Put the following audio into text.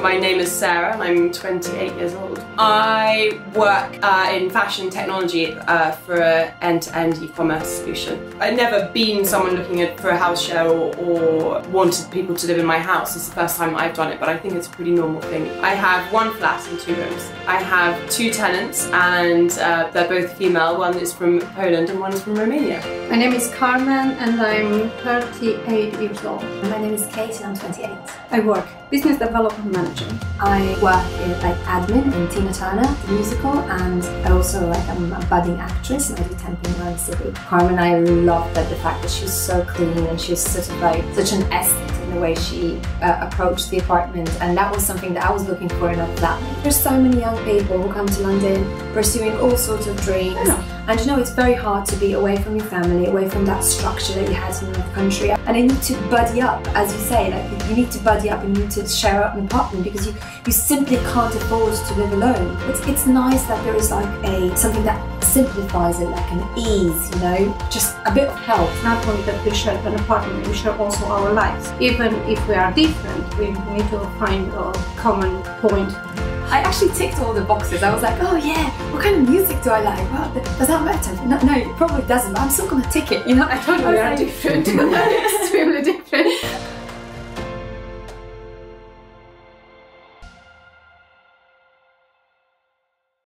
My name is Sarah and I'm 28 years old. I work uh, in fashion technology uh, for an end-to-end e-commerce solution. I've never been someone looking at, for a house share or, or wanted people to live in my house. It's the first time I've done it, but I think it's a pretty normal thing. I have one flat and two rooms. I have two tenants and uh, they're both female. One is from Poland and one is from Romania. My name is Carmen and I'm 38 years old. My name is Kate and I'm 28. I work business development manager. I work in like admin in Tina Turner, the musical, and I also like I'm a budding actress and I do temping around the city. Carmen, I love that the fact that she's so clean and she's like such an in the way she uh, approached the apartment, and that was something that I was looking for in a flat. There's so many young people who come to London pursuing all sorts of dreams. And you know, it's very hard to be away from your family, away from that structure that you had in the country. And you need to buddy up, as you say, like you need to buddy up and you need to share out an apartment because you, you simply can't afford to live alone. It's, it's nice that there is like a something that simplifies it, like an ease, you know, just a bit of help. Not only that we share an apartment, we share also our lives. Even if we are different, we need to find a common point I actually ticked all the boxes. I was like, oh yeah, what kind of music do I like? Well, does that matter? No, no, it probably doesn't, but I'm still gonna tick it, you know? I told you we are like, different. extremely different.